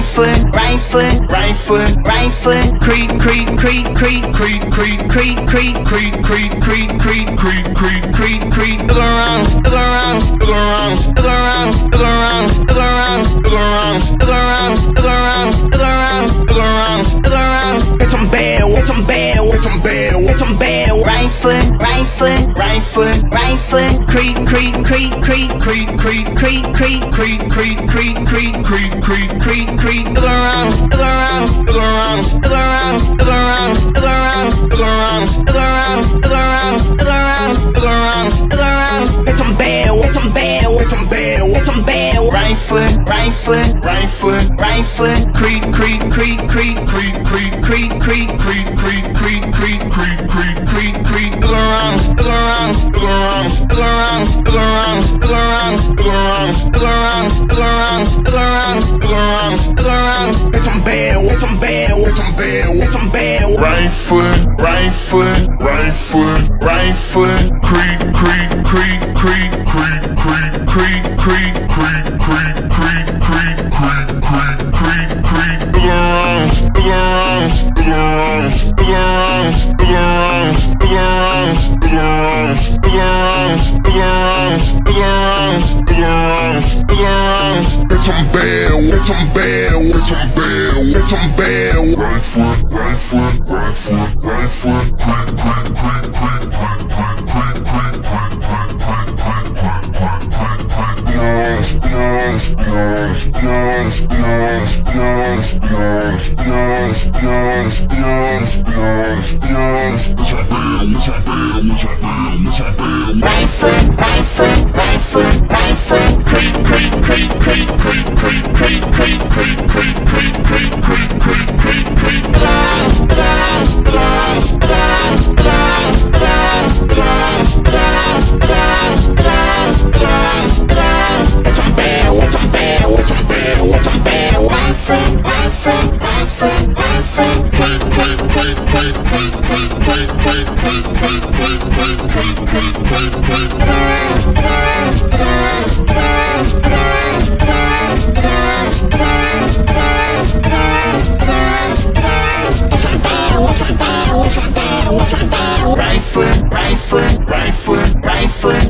right foot, right foot, right foot, right foot, creep, creep, creep, creep, creep, creep, creep, creep, creep, creep, creep, creep, creep, creep, creep, creep, look around, look around, look around, look around, look around, look around, look around, look around, look around, look around, right foot, right foot, creep, creep, creep, creep, creep, creep, creep, creep, creep, creep, creep, creep, creep, creep, creep, creep, look around, look around, look around, look around, look around, look around, look around, look around, look around, look around, look around, look around. It's some bad, it's some bad, it's some bad, it's some bad. Right foot, right foot, right foot, right foot, creep, creep, creep, creep, creep, creep, creep, creep, creep, creep, creep, bad, it's some bad, it's some bad, it's some bad. Right foot, right foot, right foot, right foot, creep, creep, creep, creep, creep, creep, creep, creep, creep, creep, creep, creep, creep, creep, creep, creep. Look around, look around, look around, look around, look around, look around, look around, look around, look around, look around, look around, look around. It's some bad, it's some bad, bad, it's some bad. Right foot, right foot, right foot, right foot, creep, creep, creep, creep, creep, creep, creep, creep, creep, creep, creep, creep, creep, creep, creep. Yes, yes, yes, yes, yes, yes, yes, yes, yes, yes, yes, yes. It's a bad, it's a bad, it's a bad, it's a bad. Right foot, right foot, right foot, right foot,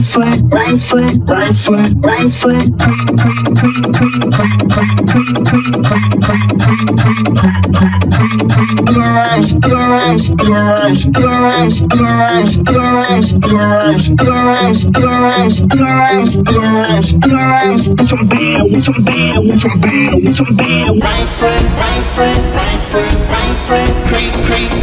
right foot, right foot, right foot, right foot, clap, clap, clap, clap, clap, clap, clap, clap, clap, clap, clap, clap, clap, clap, clap, clap, garage, garage, garage, garage, garage, garage, garage, garage, garage, garage, garage, garage, it's a bad, it's a bad, it's a bad, it's a bad, right foot, right foot, right foot, right foot, creep, creep,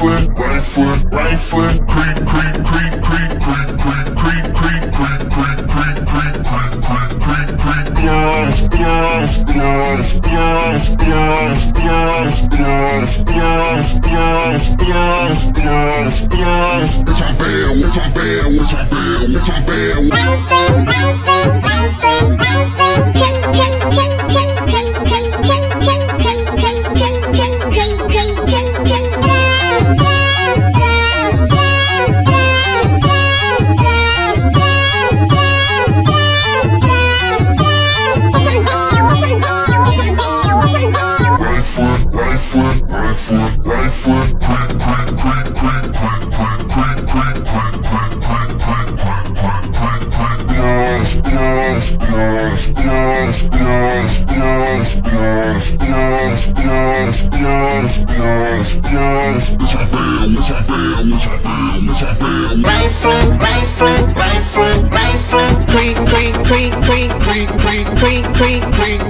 foot, right foot, right foot, creep, creep. queen